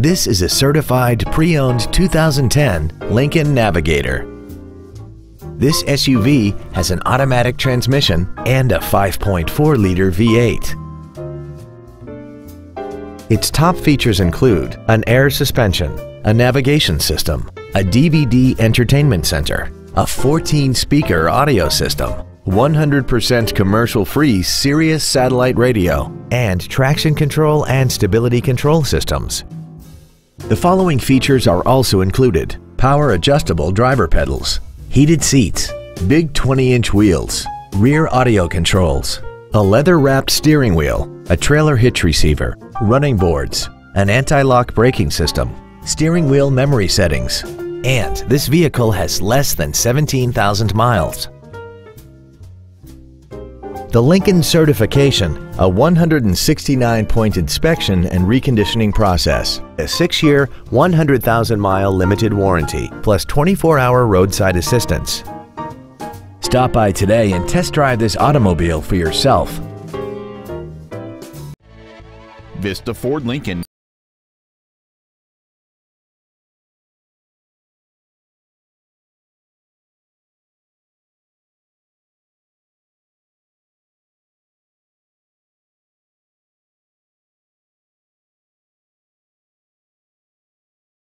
This is a certified pre-owned 2010 Lincoln Navigator. This SUV has an automatic transmission and a 5.4-liter V8. Its top features include an air suspension, a navigation system, a DVD entertainment center, a 14-speaker audio system, 100% commercial-free Sirius satellite radio, and traction control and stability control systems. The following features are also included. Power adjustable driver pedals, heated seats, big 20-inch wheels, rear audio controls, a leather-wrapped steering wheel, a trailer hitch receiver, running boards, an anti-lock braking system, steering wheel memory settings, and this vehicle has less than 17,000 miles. The Lincoln certification, a 169-point inspection and reconditioning process, a 6-year, 100,000-mile limited warranty, plus 24-hour roadside assistance. Stop by today and test drive this automobile for yourself. Vista Ford Lincoln